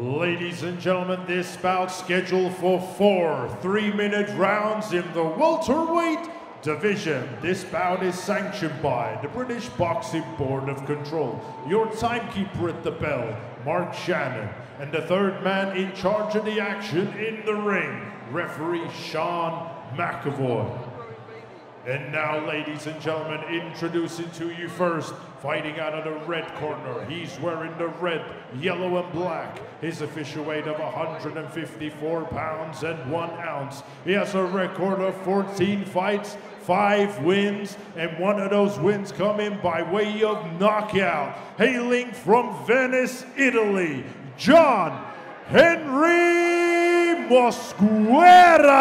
Ladies and gentlemen, this bout scheduled for four three-minute rounds in the welterweight division. This bout is sanctioned by the British Boxing Board of Control. Your timekeeper at the bell, Mark Shannon, and the third man in charge of the action in the ring, referee Sean McAvoy. And now, ladies and gentlemen, introducing to you first, fighting out of the red corner. He's wearing the red, yellow, and black. His official weight of 154 pounds and one ounce. He has a record of 14 fights, five wins, and one of those wins coming by way of knockout. Hailing from Venice, Italy, John Henry Mosquera.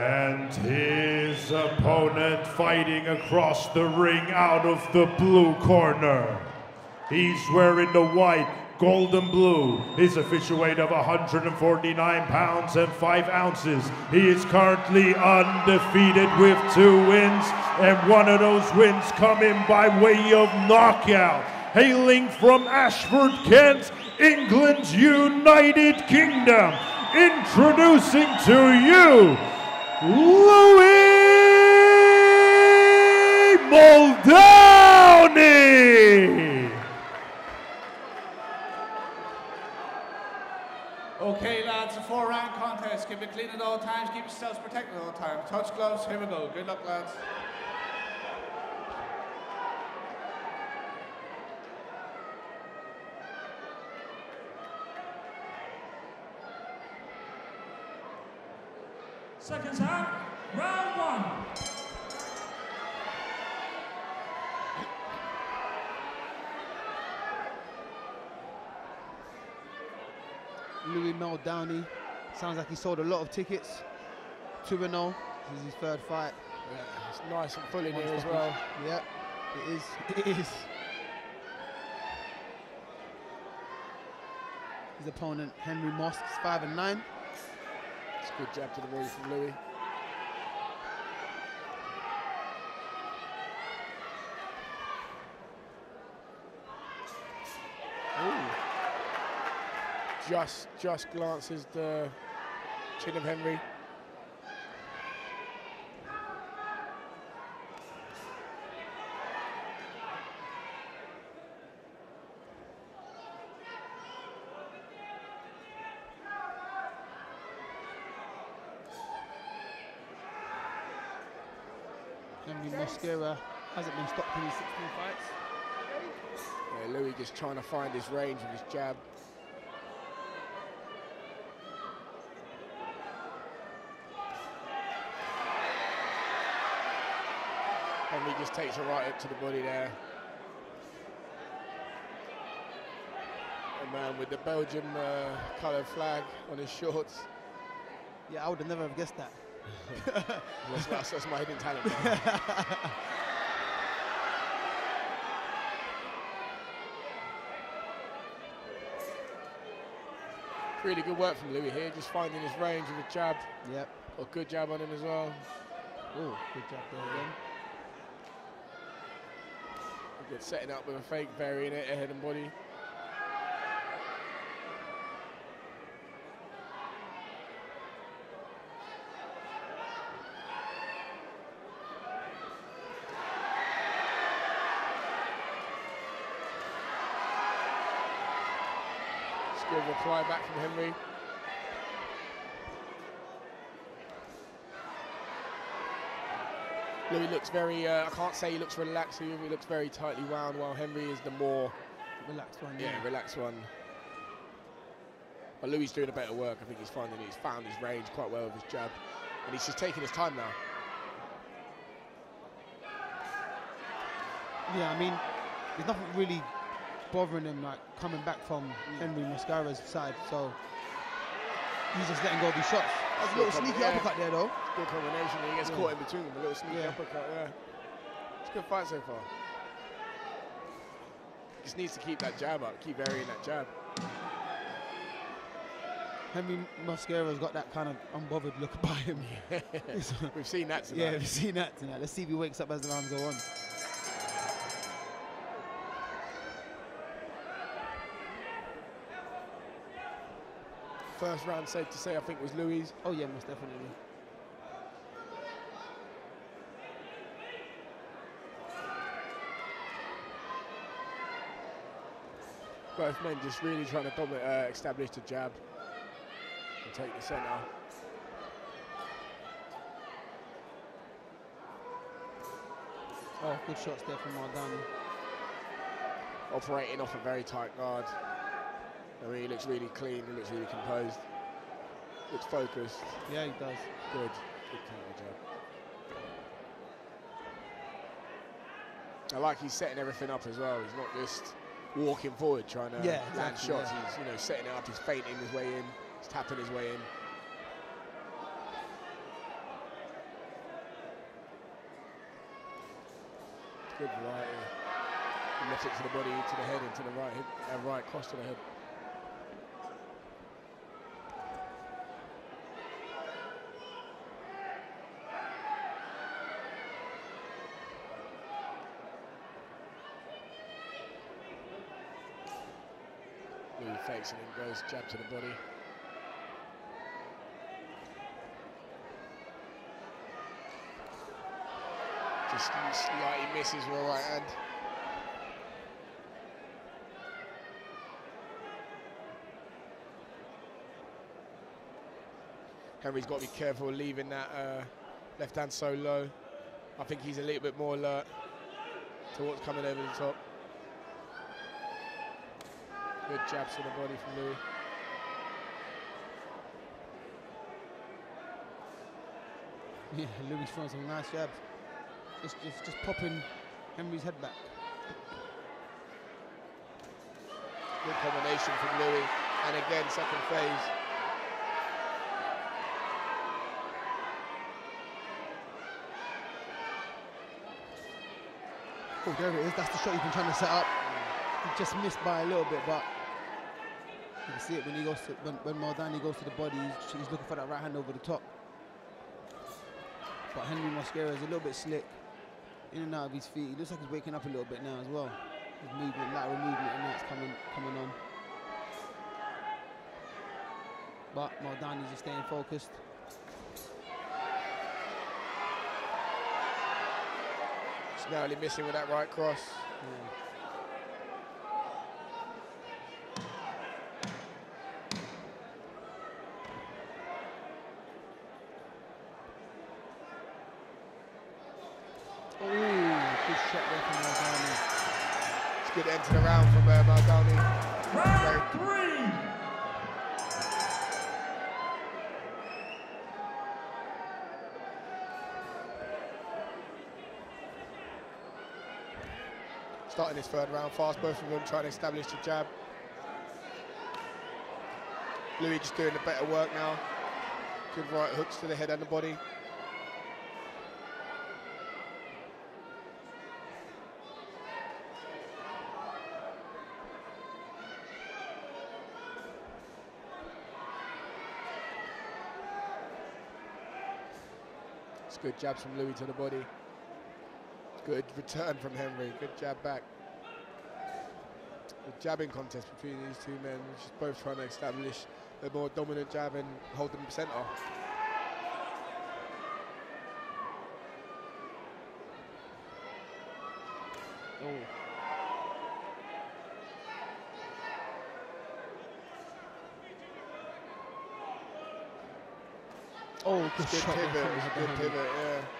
And his opponent fighting across the ring out of the blue corner. He's wearing the white, golden blue. His official weight of 149 pounds and 5 ounces. He is currently undefeated with two wins, and one of those wins coming by way of knockout. Hailing from Ashford, Kent, England's United Kingdom. Introducing to you Louie Muldowney. Okay, lads, a four round contest. Keep it clean at all times, keep yourselves protected at all times. Touch gloves, here we go. Good luck, lads. Seconds out, round one. Louie Muldowney. Sounds like he sold a lot of tickets. 2 0. This is his third fight. Yeah, it's nice and full in here as well. Yep, it is. It is. His opponent, Henry Moss, is 5 and 9. It's a good jab to the body from Louis. Just, just glances the chin of Henry. Henry Mosquera hasn't been stopped in his 16 fights. Yeah, Louis just trying to find his range with his jab. Henry just takes a right up to the body there. A man with the Belgium uh, coloured flag on his shorts. Yeah, I would have never have guessed that. That's, my hidden talent. Really good work from Louis here, just finding his range with a jab. Yep. Got a good jab on him as well. Oh, good job there again. Good setting up with a fake burying it, head and body. Good reply back from Henry. Louis looks very, uh, I can't say he looks relaxed, he looks very tightly wound, while Henry is the more Relaxed one. yeah, relaxed one. But Louis doing a better work. I think he's finding he's found his range quite well with his jab, and he's just taking his time now. Yeah, I mean, there's nothing really bothering him like coming back from mm. Henry Mosquera's side, so he's just letting go of these shots. That's a little Good sneaky yeah. uppercut there, though. Good combination. He gets Yeah. caught in between them. A little sneaky Yeah. uppercut. Yeah, it's a good fight so far. Just needs to keep that jab up, keep varying that jab. Henry Mosquera's got that kind of unbothered look about him. It's- We've seen that tonight. yeah, we've seen that tonight. Let's see if he wakes up as the rounds go on. First round, safe to say, I think was Louis. Oh yeah, most definitely. Both men just really trying to dominate, uh, establish the jab and take the centre. Oh, good shots there from Muldowney. Operating off a very tight guard. I mean, he looks really clean, he looks really composed. Looks focused. Yeah, he does. Good. Good counter jab. I like he's setting everything up as well. He's not just walking forward trying to Yeah, land exactly, shots. yeah. He's you know setting it up. He's feinting his way in. He's tapping his way in. Good. He left it to the body, to the head, into the right, hip, uh, right cross to the head. Louis and then goes jab to the body. Just slightly misses with a right hand. Henry's got to be careful leaving that uh, left hand so low. I think he's a little bit more alert to what's coming over the top. Good jabs to the body from Louis. Yeah, Louis throwing some nice jabs. Just, just, just popping Henry's head back. Good combination from Louis. And again, second phase. Oh, there it is. That's the shot you've been trying to set up. He just missed by a little bit, but you can see it when he goes to when, when Muldowney goes to the body. He's, he's looking for that right hand over the top. But Henry Mosquera is a little bit slick, in and out of his feet. He looks like he's waking up a little bit now as well. His movement, lateral movement, and that's coming coming on. But Muldowney's just staying focused. Narrowly missing with that right cross. Yeah. Ooh, good shot there from Muldowney. Good end to the round from uh. Round three. Starting his third round fast, both of them trying to establish the jab. Louis just doing the better work now. Good right hooks to the head and the body. It's good jabs from Louis to the body. Good return from Henry. Good jab back. The jabbing contest between these two men, which is both trying to establish the more dominant jab and hold them centre. Oh. Oh, good, Good shot pivot. it's a Good pivot. Yeah.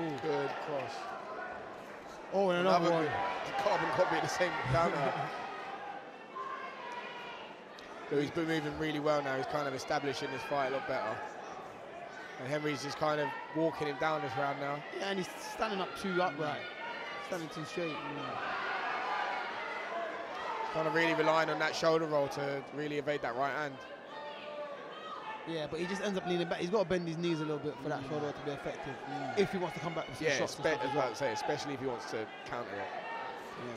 Ooh. Good cross. Oh, and another one. good Carbon copy at the same counter. so he's been moving really well now. He's kind of establishing this fight a lot better. And Henry's just kind of walking him down this round now. Yeah, and he's standing up too upright. Standing too straight. Kind of really relying on that shoulder roll to really evade that right hand. Yeah, but he just ends up leaning back. He's got to bend his knees a little bit for that shoulder to be effective. Mm. If he wants to come back with some Yeah, shots. stuff as well say, especially if he wants to counter it. Yeah.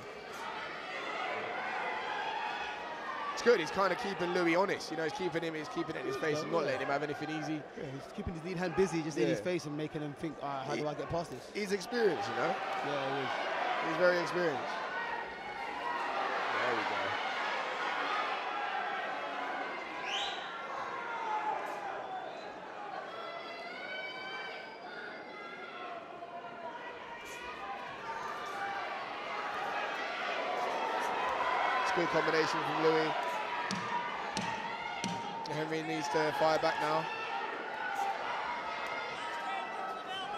It's good. He's kind of keeping Louis honest. You know, he's keeping him. He's keeping it in his face and not letting him have anything easy. Yeah, he's keeping his lead hand busy, just in his face and making him think, right, how do I get past this? He's experienced, you know. Yeah, he is. He's very experienced. There we go. It's a good combination from Louis. Henry needs to fire back now.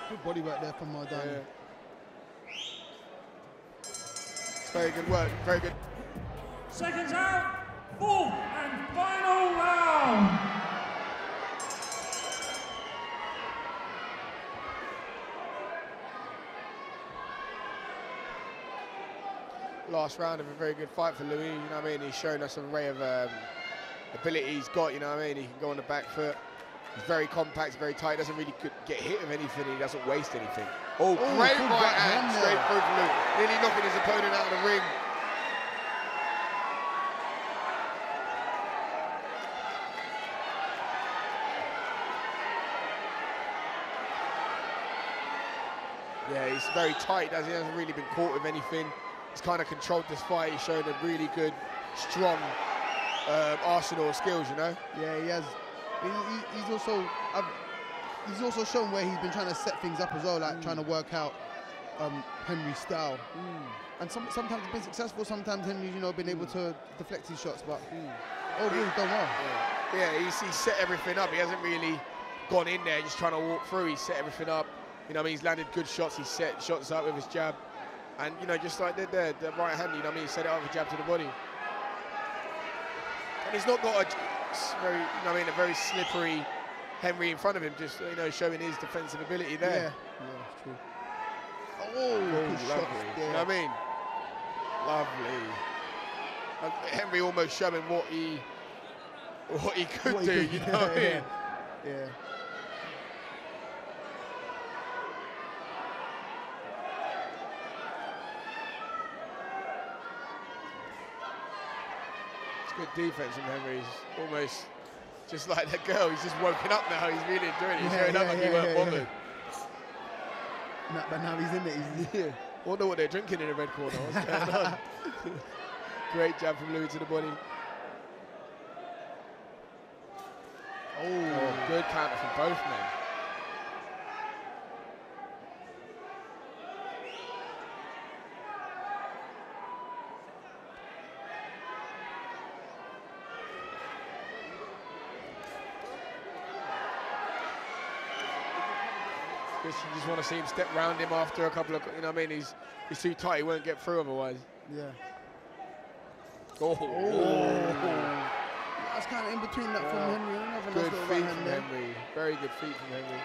Good body work there from Muldowney. Yeah. It's very good work. Very good. Seconds out. Fourth last round of a very good fight for Louis. You know what I mean? He's shown us an array of um, ability he's got. You know what I mean? He can go on the back foot. He's very compact, very tight. Doesn't really get hit with anything. He doesn't waste anything. Oh, Oh, great right hand straight through from Louis. Nearly knocking his opponent out of the ring. Yeah, he's very tight. He hasn't really been caught with anything. He's kind of controlled this fight. He's shown a really good, strong um, arsenal of skills. You know. Yeah, he has. He, he- he's also I've, he's also shown where he's been trying to set things up as well, like trying to work out um, Henry's style. And some, sometimes it's been successful. Sometimes Henry's you know been able to deflect his shots, but oh, really done well. Yeah, he's, he's set everything up. He hasn't really gone in there just trying to walk through. He's set everything up. You know, I mean, he's landed good shots. He's set shots up with his jab, and you know, just like the, the, the right hand. You know, what I mean, he set it up with a jab to the body. And he's not got a very, you know, I mean, a very slippery Henry in front of him. Just you know, showing his defensive ability there. yeah, that's true. Oh, Oh, lovely. there. You know what I mean? Lovely. Uh, Henry almost showing what he what he could What he do. could- you know what I yeah, mean? Yeah. It's good defense from Henry. He's almost just like that girl. He's just woken up now. He's really enjoying it. He's Yeah, showing up yeah, like yeah, he weren't bothered. Nah, but now he's in it. He's here. Wonder what they're drinking in the red corner. What's going on? Great jab from Louis to the body. Oh, oh. good counter from both men. Guess you just want to see him step round him after a couple of, you know what I mean? He's he's too tight, he won't get through otherwise. Yeah. Oh, That's kind of in between that from Wow. Henry. Another good nice feet from hand. Henry. Very good feet from Henry.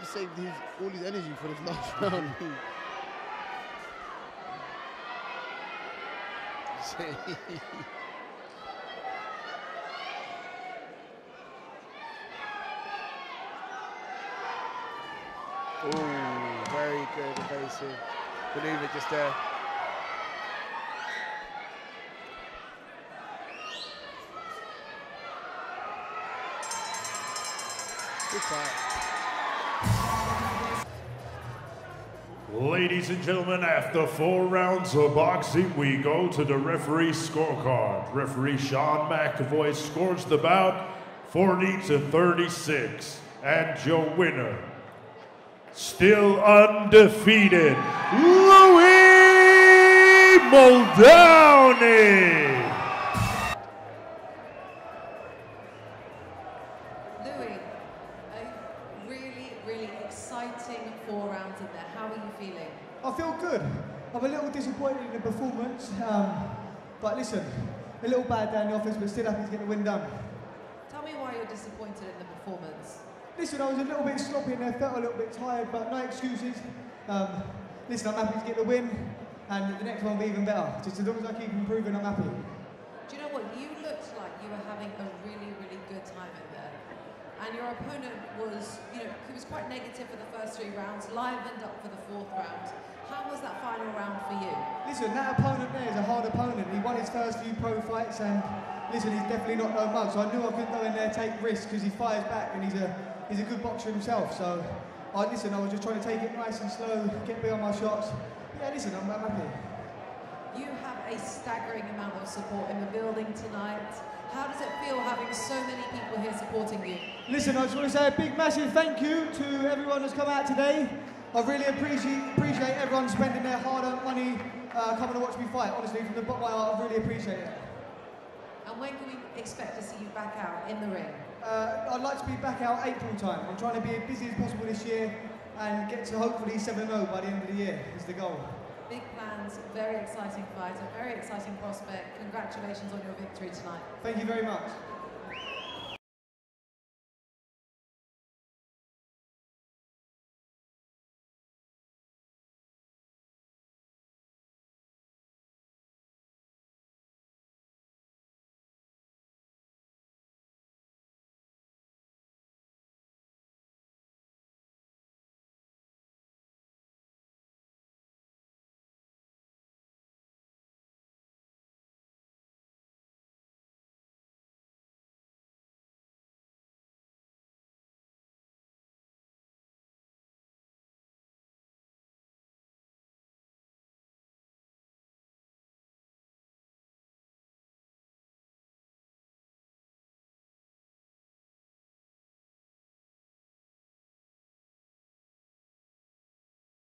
He saved his, all his energy for this last round. Ooh, very maneuver just there. Good fight. Ladies and gentlemen, after four rounds of boxing, we go to the referee scorecard. Referee Sean McAvoy scores the bout 40 to 36. And your winner, still undefeated, Louie Muldowney. Louis, a really, really exciting four rounds in there. How are you feeling? I feel good. I'm a little disappointed in the performance, um, but listen, a little bad down the office, but still happy to get the win done. Tell me why you're disappointed in the performance. Listen, I was a little bit sloppy in there, felt a little bit tired, but no excuses. Um, listen, I'm happy to get the win. and the next one will be even better. Just as long as I keep improving, I'm happy. Do you know what? You looked like you were having a really, really good time in there. And your opponent was, you know, he was quite negative for the first three rounds, livened up for the fourth round. How was that final round for you? Listen, that opponent there is a hard opponent. He won his first few pro fights, and listen, he's definitely not no mug. So I knew I couldn't go in there take risks because he fires back, and he's a he's a good boxer himself. So I listen, I was just trying to take it nice and slow, get beyond my shots. Yeah, listen, I'm, I'm happy. You have a staggering amount of support in the building tonight. How does it feel having so many people here supporting you? Listen, I just want to say a big, massive thank you to everyone that's come out today. I really appreciate appreciate everyone spending their hard-earned money uh, coming to watch me fight. Honestly, from the bottom of my heart, I really appreciate it. And when can we expect to see you back out in the ring? Uh, I'd like to be back out April time. I'm trying to be as busy as possible this year and get to hopefully 7-0 by the end of the year is the goal. Big plans, very exciting fight, a very exciting prospect. Congratulations on your victory tonight. Thank you very much.